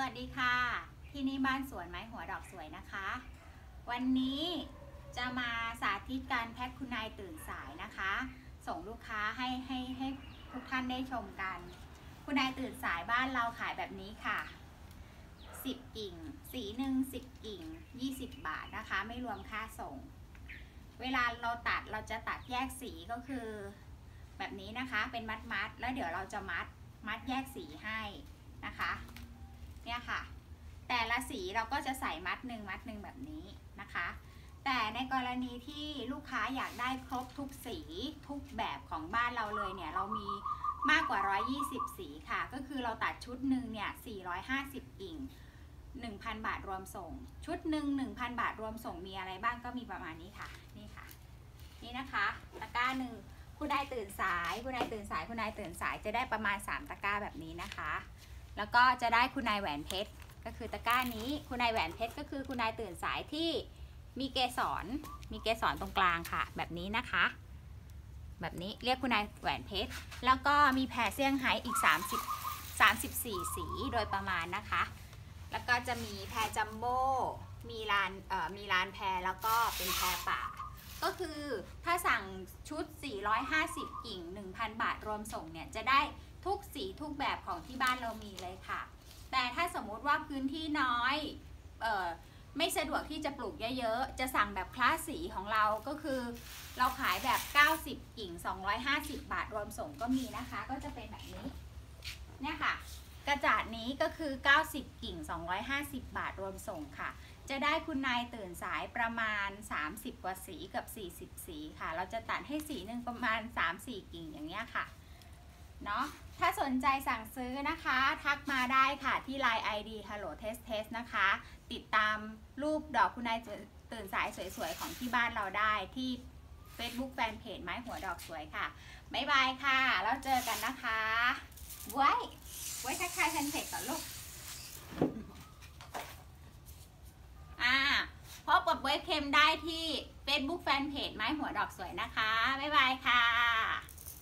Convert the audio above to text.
วัสดีค่ะ ที่นี่บ้านสวนไม้หัวดอกสวยนะคะ วันนี้จะมาสาธิตการแพ็คคุณนายตื่นสายนะคะ ส่งลูกค้าให้ให้ให้ทุกท่านได้ชมกัน คุณนายตื่นสายบ้านเราขายแบบนี้ค่ะ 10 กิ่ง สีหนึ่ง10 กิ่ง 20 บาทนะคะ ไม่รวมค่าส่ง เวลาเราตัดเราจะตัดแยกสีก็คือ แบบนี้นะคะเป็นมัดมัดแล้วเดี๋ยวเราจะมัดมัดแยกสีให้นะคะ เนี่ยค่ะ แต่ละสีเราก็จะใส่มัดหนึ่งมัดหนึ่งแบบนี้นะคะ แต่ในกรณีที่ลูกค้าอยากได้ครบทุกสีทุกแบบของบ้านเราเลยเนี่ยเรามีมากกว่า 120 สีค่ะ ก็คือเราตัดชุดหนึ่งเนี่ย 450 กิ่ง 1,000 บาทรวมส่ง ชุดหนึ่ง1,000 บาทรวมส่งมีอะไรบ้างก็มีประมาณนี้ค่ะ นี่ค่ะ นี่นะคะตะกร้าหนึ่งคุณนายตื่นสายคุณนายตื่นสายคุณนายตื่นสายจะได้ประมาณ 3 ตะกร้าแบบนี้นะคะ แล้วก็จะได้คุณนายแหวนเพชรก็คือตะกร้านี้คุณนายแหวนเพชรก็คือคุณนายตื่นสายที่มีเกสรมีเกสรตรงกลางค่ะ แบบนี้นะคะ แบบนี้เรียกคุณนายแหวนเพชรแล้วก็มีแพรเซี่ยงไฮ้อีก 30 34 สีโดยประมาณนะคะ แล้วก็จะมีแพรจัมโบ้มีลานเอ่อมีลานแพรแล้วก็เป็นแพรป่า ก็คือถ้าสั่งชุด 450 กิ่ง 1,000 บาทรวมส่งเนี่ยจะได้ ทุกสีทุกแบบของที่บ้านเรามีเลยค่ะ แต่ถ้าสมมุติว่าพื้นที่น้อยเออไม่สะดวกที่จะปลูกเยอะๆ จะสั่งแบบคลาสสีของเราก็คือ เราขายแบบ 90 กิ่ง 250 บาทรวมส่งก็มีนะคะ ก็จะเป็นแบบนี้เนี่ยค่ะ กระจาดนี้ก็คือ 90 กิ่ง 250 บาทรวมส่งค่ะ จะได้คุณนายตื่นสายประมาณ 30 กว่าสีกับ 40 สีค่ะ เราจะตัดให้สีหนึ่งประมาณ 3-4 กิ่งอย่างเงี้ยค่ะ เนาะถ้าสนใจสั่งซื้อนะคะ ทักมาได้ค่ะที่ Line ID Hello Test Test นะคะ ติดตามรูปดอกคุณนายตื่นสายสวยๆ ของที่บ้านเราได้ที่ Facebook Fanpage ไม้หัวดอกสวยค่ะ บ๊ายบายค่ะ แล้วเจอกันนะคะ ไว้ ไว้ทักทายแฟนเพจก่อนลูก อ่าพบกับเว็บเคมได้ที่ Facebook Fanpage ไม้หัวดอกสวยนะคะ บ๊ายบายค่ะ